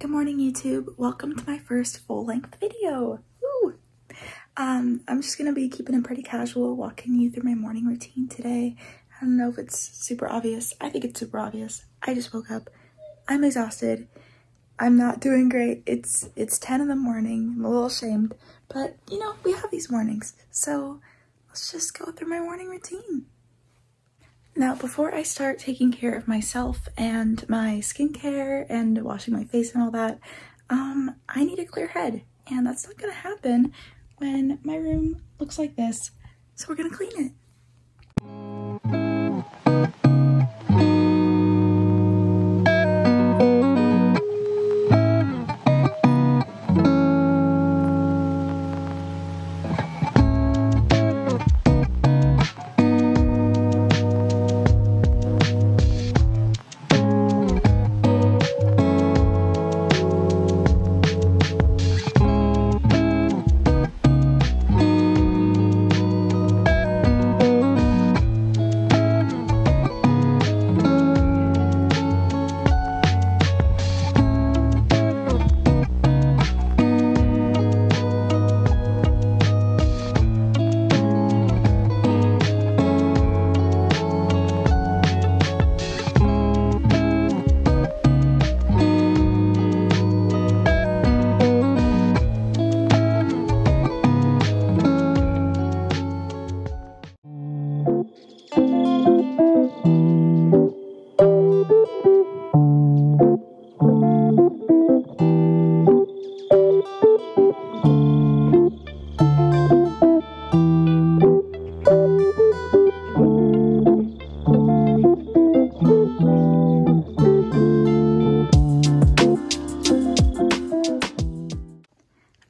Good morning, YouTube. Welcome to my first full-length video. Woo! Um, I'm just gonna be keeping it pretty casual, walking you through my morning routine today. I don't know if it's super obvious. I think it's super obvious. I just woke up. I'm exhausted. I'm not doing great. It's it's 10 in the morning. I'm a little ashamed, but you know, we have these mornings. So let's just go through my morning routine. Now, before I start taking care of myself and my skincare and washing my face and all that, um, I need a clear head. And that's not gonna happen when my room looks like this. So we're gonna clean it.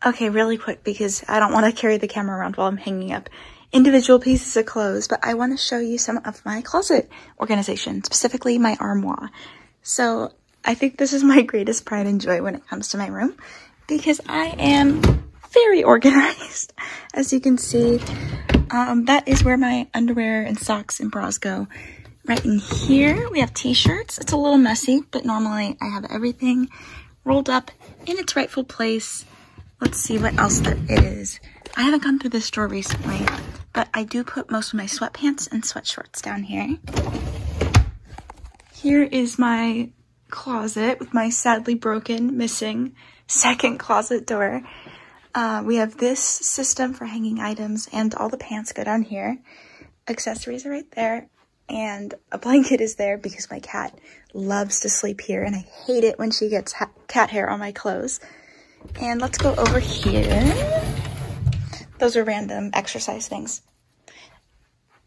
Okay, really quick because I don't want to carry the camera around while I'm hanging up individual pieces of clothes, but I want to show you some of my closet organization, specifically my armoire. So I think this is my greatest pride and joy when it comes to my room because I am very organized. As you can see, um, that is where my underwear and socks and bras go. Right in here, we have t-shirts. It's a little messy, but normally I have everything rolled up in its rightful place Let's see what else there is. I haven't gone through this drawer recently, but I do put most of my sweatpants and sweatshorts down here. Here is my closet with my sadly broken, missing second closet door. Uh, we have this system for hanging items and all the pants go down here. Accessories are right there. And a blanket is there because my cat loves to sleep here and I hate it when she gets cat hair on my clothes. And let's go over here. Those are random exercise things.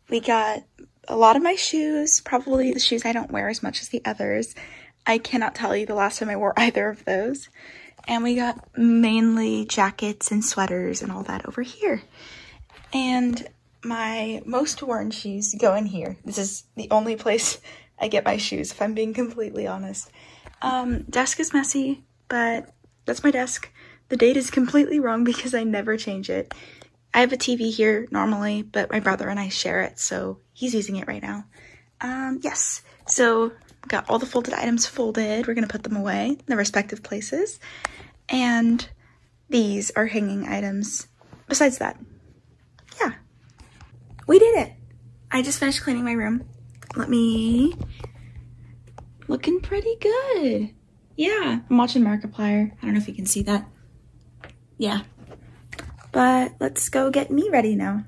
We got a lot of my shoes, probably the shoes I don't wear as much as the others. I cannot tell you the last time I wore either of those. And we got mainly jackets and sweaters and all that over here. And my most worn shoes go in here. This is the only place I get my shoes, if I'm being completely honest. Um, desk is messy, but that's my desk. The date is completely wrong because I never change it. I have a TV here normally, but my brother and I share it, so he's using it right now. Um, yes, so got all the folded items folded. We're gonna put them away in the respective places. And these are hanging items. Besides that, yeah, we did it. I just finished cleaning my room. Let me, looking pretty good. Yeah, I'm watching Markiplier. I don't know if you can see that. Yeah. But let's go get me ready now.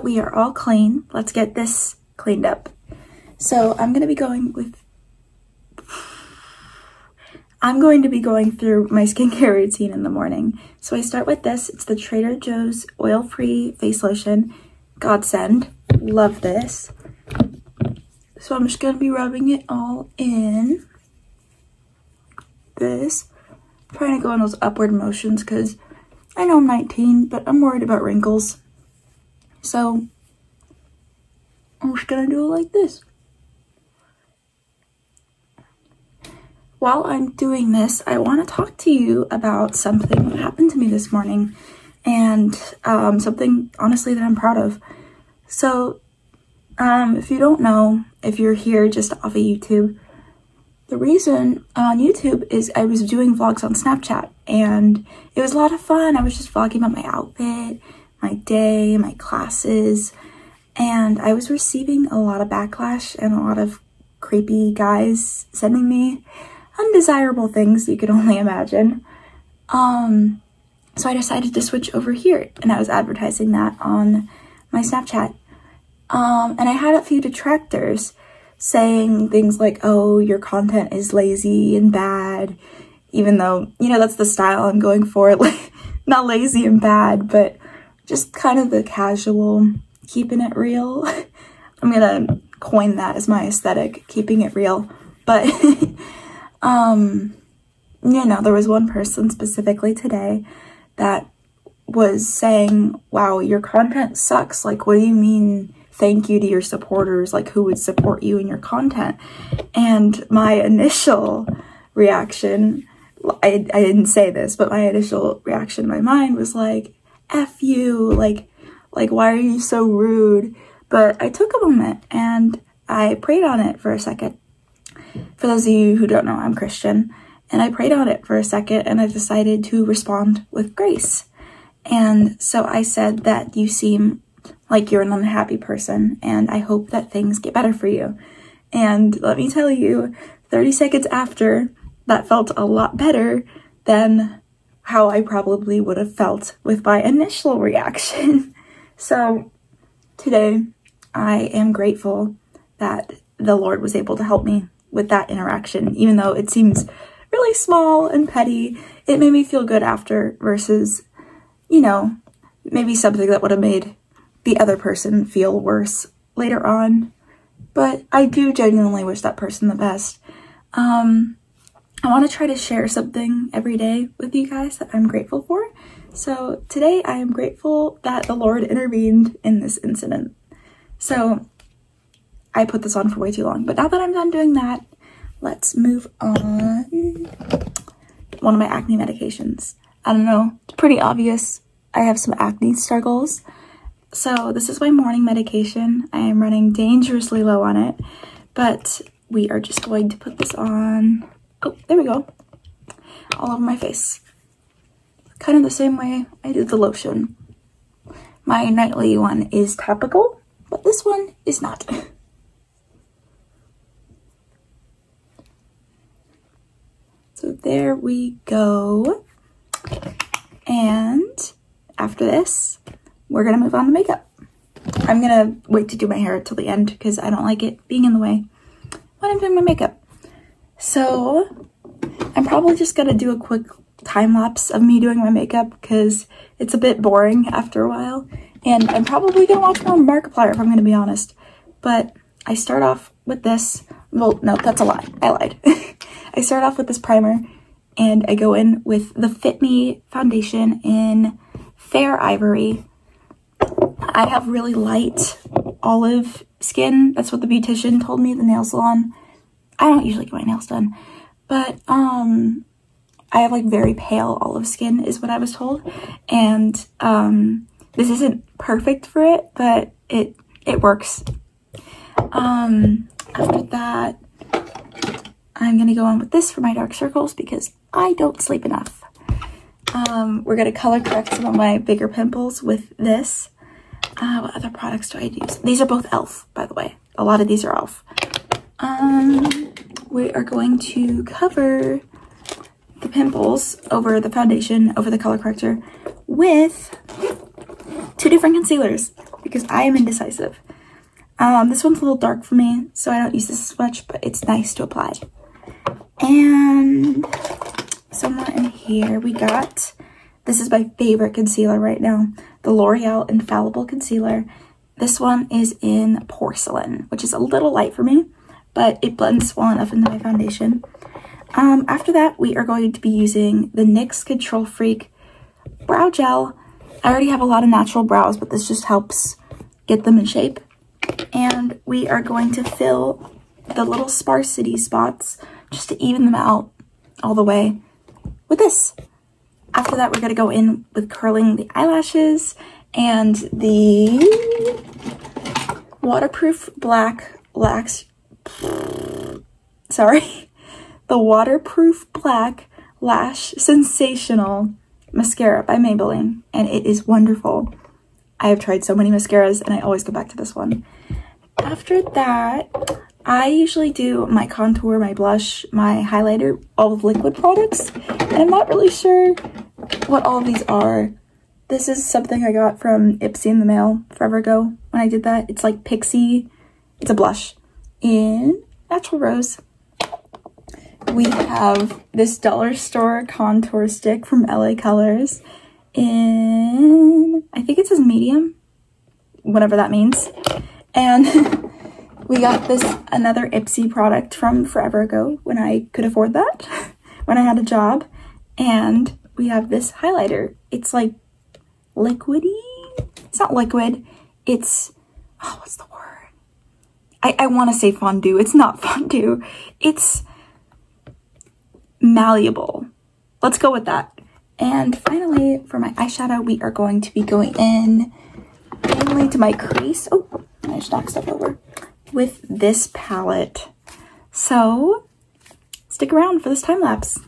That we are all clean, let's get this cleaned up. So I'm gonna be going with I'm going to be going through my skincare routine in the morning. So I start with this. It's the Trader Joe's oil-free face lotion. Godsend. Love this. So I'm just going to be rubbing it all in. This. I'm trying to go in those upward motions because I know I'm 19, but I'm worried about wrinkles. So I'm just to do it like this. while I'm doing this, I want to talk to you about something that happened to me this morning and um, something honestly that I'm proud of. So, um, if you don't know, if you're here just off of YouTube, the reason on YouTube is I was doing vlogs on Snapchat and it was a lot of fun. I was just vlogging about my outfit, my day, my classes, and I was receiving a lot of backlash and a lot of creepy guys sending me undesirable things you could only imagine. Um, so I decided to switch over here and I was advertising that on my Snapchat. Um, and I had a few detractors saying things like, oh, your content is lazy and bad, even though, you know, that's the style I'm going for. Like, not lazy and bad, but just kind of the casual, keeping it real. I'm gonna coin that as my aesthetic, keeping it real. But Um, you know, there was one person specifically today that was saying, wow, your content sucks. Like, what do you mean thank you to your supporters? Like, who would support you in your content? And my initial reaction, I, I didn't say this, but my initial reaction in my mind was like, F you, like, like, why are you so rude? But I took a moment and I prayed on it for a second for those of you who don't know, I'm Christian. And I prayed on it for a second and I decided to respond with grace. And so I said that you seem like you're an unhappy person and I hope that things get better for you. And let me tell you, 30 seconds after, that felt a lot better than how I probably would have felt with my initial reaction. so today, I am grateful that the Lord was able to help me with that interaction, even though it seems really small and petty. It made me feel good after versus, you know, maybe something that would have made the other person feel worse later on. But I do genuinely wish that person the best. Um, I want to try to share something every day with you guys that I'm grateful for. So today I am grateful that the Lord intervened in this incident. So I put this on for way too long. But now that I'm done doing that, let's move on. One of my acne medications. I don't know, it's pretty obvious. I have some acne struggles. So this is my morning medication. I am running dangerously low on it, but we are just going to put this on. Oh, there we go. All over my face. Kind of the same way I did the lotion. My nightly one is topical, but this one is not. So there we go. And after this, we're gonna move on to makeup. I'm gonna wait to do my hair till the end because I don't like it being in the way when I'm doing my makeup. So I'm probably just gonna do a quick time lapse of me doing my makeup because it's a bit boring after a while. And I'm probably gonna watch more Markiplier if I'm gonna be honest. But I start off with this. Well, no, that's a lie. I lied. I start off with this primer and I go in with the Fit Me foundation in Fair Ivory. I have really light olive skin. That's what the beautician told me, the nail salon. I don't usually get my nails done, but um, I have like very pale olive skin is what I was told. And um, this isn't perfect for it, but it, it works. Um, after that, I'm gonna go on with this for my dark circles because I don't sleep enough. Um, we're gonna color correct some of my bigger pimples with this. Uh, what other products do I use? These are both e.l.f., by the way. A lot of these are e.l.f. Um, we are going to cover the pimples over the foundation, over the color corrector, with two different concealers because I am indecisive. Um, this one's a little dark for me, so I don't use this as much, but it's nice to apply. And somewhere in here we got, this is my favorite concealer right now, the L'Oreal Infallible Concealer. This one is in Porcelain, which is a little light for me, but it blends well enough into my foundation. Um, after that, we are going to be using the NYX Control Freak Brow Gel. I already have a lot of natural brows, but this just helps get them in shape. And we are going to fill the little sparsity spots just to even them out all the way with this. After that, we're going to go in with curling the eyelashes and the waterproof black lax, sorry, the waterproof black lash sensational mascara by Maybelline and it is wonderful. I have tried so many mascaras and I always go back to this one. After that, I usually do my contour, my blush, my highlighter, all with liquid products. And I'm not really sure what all of these are. This is something I got from Ipsy in the mail forever ago when I did that. It's like Pixi. It's a blush in Natural Rose. We have this dollar store contour stick from LA Colors in, I think it says medium, whatever that means. And we got this another Ipsy product from forever ago when I could afford that, when I had a job. And we have this highlighter. It's like liquidy. It's not liquid. It's, oh, what's the? I, I want to say fondue. It's not fondue. It's malleable. Let's go with that. And finally, for my eyeshadow, we are going to be going in mainly to my crease. Oh, I just knocked stuff over with this palette. So stick around for this time lapse.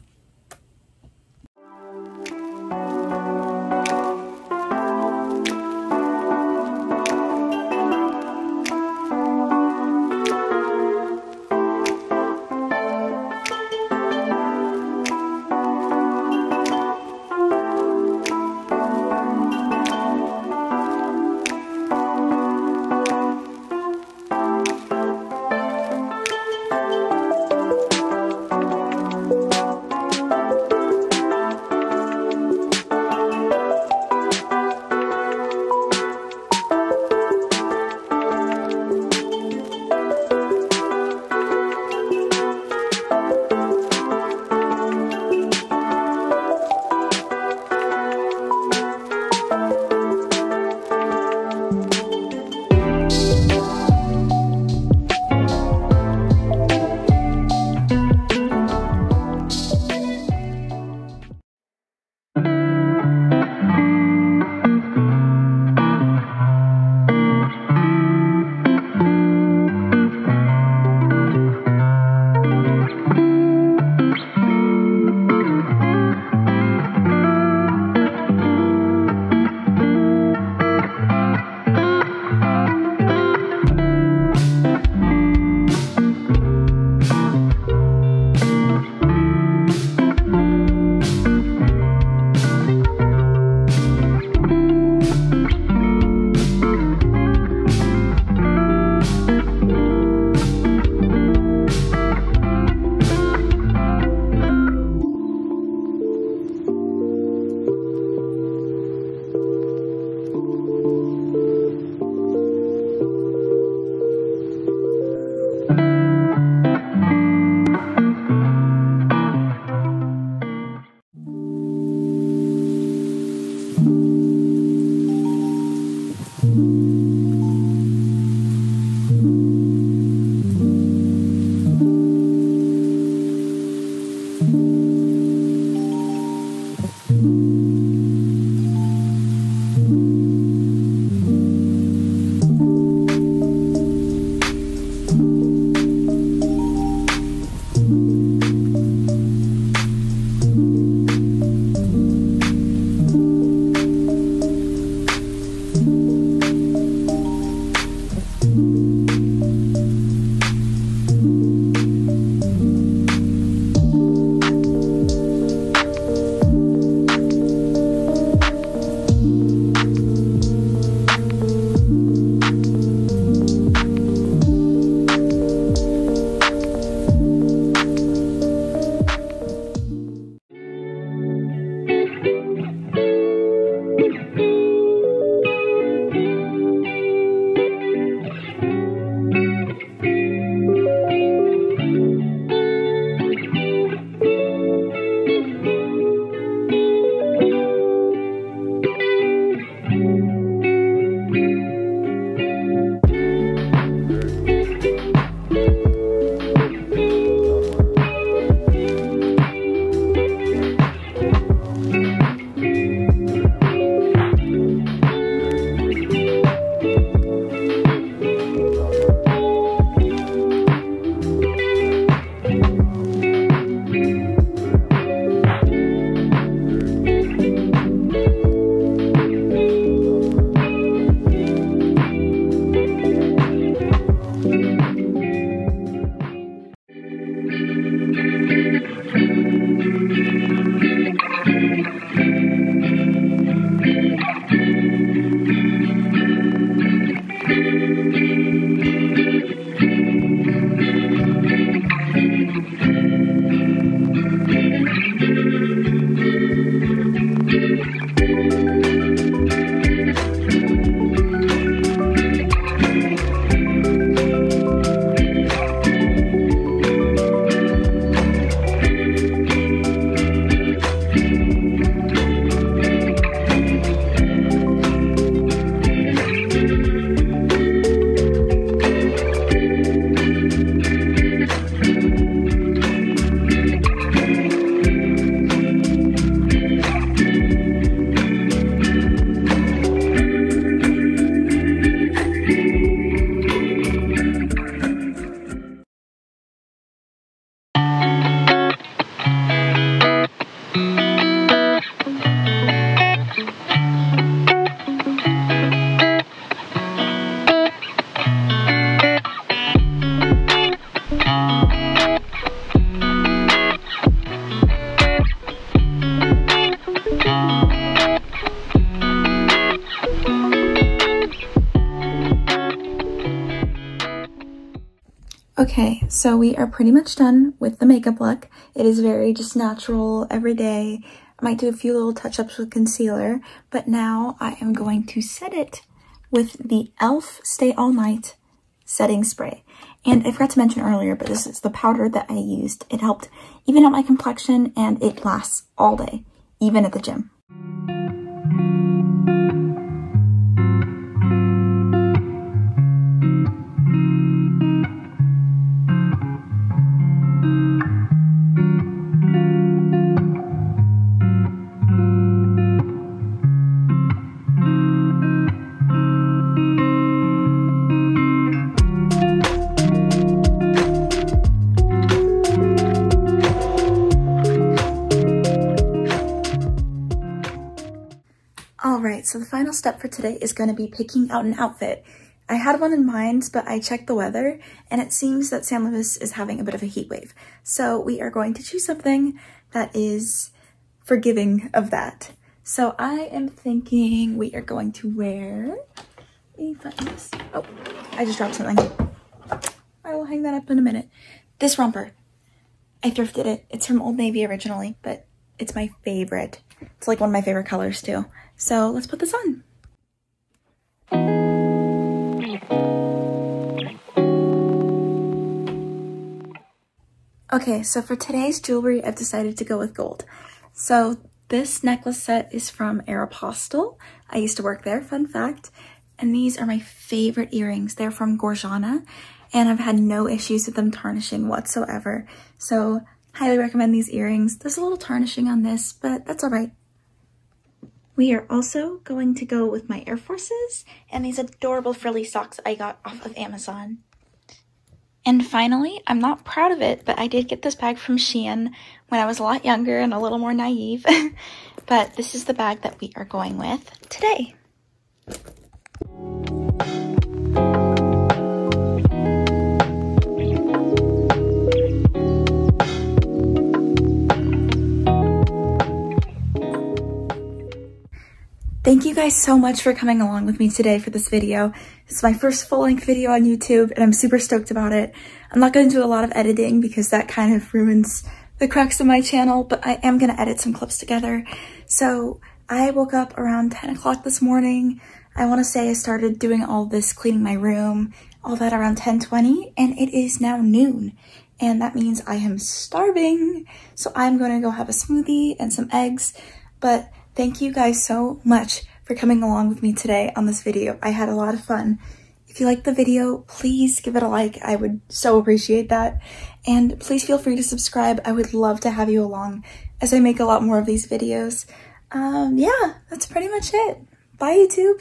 Okay, so we are pretty much done with the makeup look. It is very just natural, everyday. I might do a few little touch-ups with concealer, but now I am going to set it with the e.l.f. Stay All Night setting spray. And I forgot to mention earlier, but this is the powder that I used. It helped even out my complexion and it lasts all day, even at the gym. Final step for today is going to be picking out an outfit. I had one in mind, but I checked the weather and it seems that San Luis is having a bit of a heat wave. So we are going to choose something that is forgiving of that. So I am thinking we are going to wear, oh, I just dropped something. I will hang that up in a minute. This romper, I thrifted it. It's from Old Navy originally, but it's my favorite. It's like one of my favorite colors too. So let's put this on. Okay, so for today's jewelry, I've decided to go with gold. So this necklace set is from Aeropostale. I used to work there, fun fact. And these are my favorite earrings. They're from Gorjana, and I've had no issues with them tarnishing whatsoever. So highly recommend these earrings. There's a little tarnishing on this, but that's all right. We are also going to go with my Air Forces and these adorable frilly socks I got off of Amazon. And finally, I'm not proud of it, but I did get this bag from Shein when I was a lot younger and a little more naive. but this is the bag that we are going with today. Thank you guys so much for coming along with me today for this video. It's my first full-length video on YouTube and I'm super stoked about it. I'm not going to do a lot of editing because that kind of ruins the crux of my channel, but I am going to edit some clips together. So I woke up around 10 o'clock this morning. I want to say I started doing all this, cleaning my room, all that around 10:20, and it is now noon. And that means I am starving. So I'm going to go have a smoothie and some eggs, but Thank you guys so much for coming along with me today on this video. I had a lot of fun. If you liked the video, please give it a like. I would so appreciate that. And please feel free to subscribe. I would love to have you along as I make a lot more of these videos. Um, yeah, that's pretty much it. Bye, YouTube.